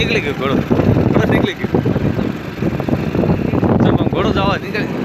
નીકળી ઘોડો. ઘોડો નીકળી ગયો. ચાલ ઘોડો જવા નીકળી